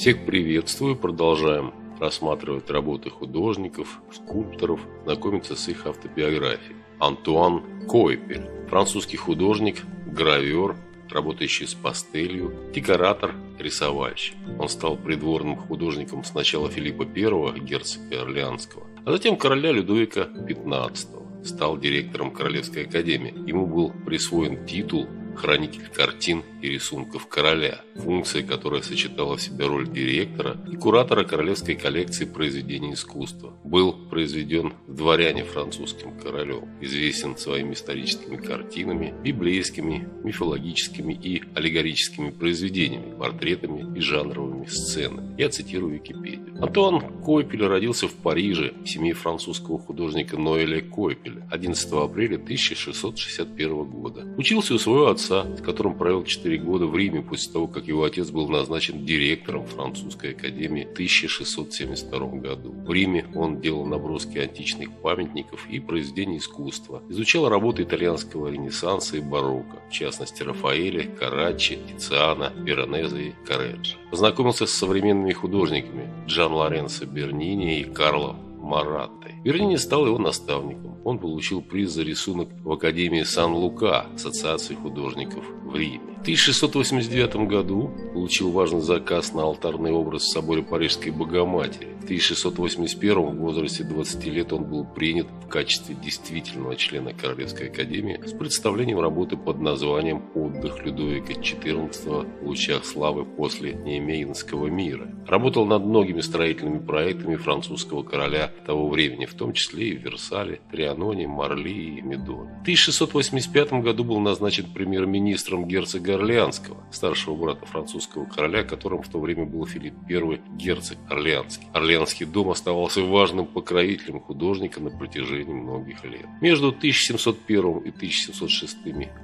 Всех приветствую, продолжаем рассматривать работы художников, скульпторов, знакомиться с их автобиографией. Антуан Койпель, французский художник, гравер, работающий с пастелью, декоратор, рисовальщик. Он стал придворным художником сначала Филиппа I, герцога Орлеанского, а затем короля Людовика XV. Стал директором Королевской академии. Ему был присвоен титул хранитель картин и рисунков короля, функция, которая сочетала в себе роль директора и куратора королевской коллекции произведений искусства. Был произведен дворяне французским королем, известен своими историческими картинами, библейскими, мифологическими и аллегорическими произведениями, портретами и жанровыми сценами. Я цитирую Википедию. Антуан Койпель родился в Париже в семье французского художника Ноэля Койпеля 11 апреля 1661 года. Учился у своего отца, с которым провел 4 года в Риме после того, как его отец был назначен директором французской академии в 1672 году. В Риме он делал наброски античных памятников и произведений искусства, изучал работы итальянского ренессанса и барокко, в частности Рафаэля, Караччи, Тициана, Веронезе и Кареджа. Познакомился с современными художниками Джан Лоренцо Бернини и Карло Мараттой. Бернини стал его наставником. Он получил приз за рисунок в Академии Сан-Лука, Ассоциации художников в Риме. В 1689 году получил важный заказ на алтарный образ в соборе Парижской Богоматери. В 1681 в возрасте 20 лет он был принят в качестве действительного члена Королевской Академии с представлением работы под названием «Отдых Людовика XIV в лучах славы после Неемеинского мира». Работал над многими строительными проектами французского короля того времени, в том числе и в Версале, Трианоне, Марли и Медоне. В 1685 году был назначен премьер-министром герцога Орлеанского, старшего брата французского короля, которым в то время был Филипп I, герцог Орлеанский. Орлеанский дом оставался важным покровителем художника на протяжении многих лет. Между 1701 и 1706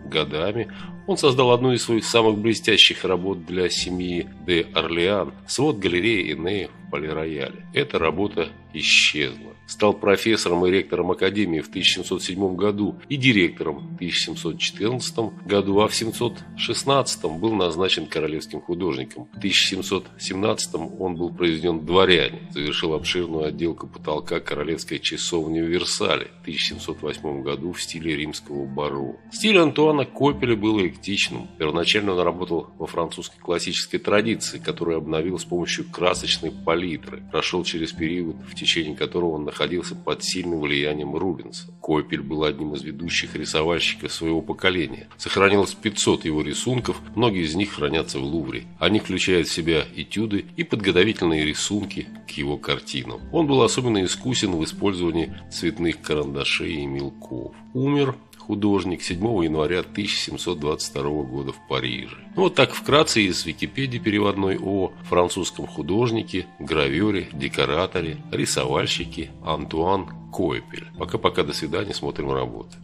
годами он создал одну из своих самых блестящих работ для семьи де Орлеан – свод галереи Энея в Полирояле. Эта работа исчезла. Стал профессором и ректором Академии в 1707 году и директором в 1714 году, а в 1716 был назначен королевским художником. В 1717 он был произведен дворяне, завершил обширную отделку потолка королевской часовни в Версале в 1708 году в стиле римского баро. Стиль Антуана Копеля был эклектичным. Первоначально он работал во французской классической традиции, которую обновил с помощью красочной палитры. Прошел через период, в течение которого он находился под сильным влиянием Рубенса. Койпель был одним из ведущих рисовальщиков своего поколения. Сохранилось 500 его рисунков, многие из них хранятся в Лувре. Они включают в себя этюды и подготовительные рисунки к его картинам. Он был особенно искусен в использовании цветных карандашей и мелков. Умер художник 7 января 1722 года в Париже. Ну, вот так вкратце из Википедии переводной о французском художнике, гравере, декораторе, рисовальщике Антуан Койпель. Пока-пока, до свидания, смотрим работы.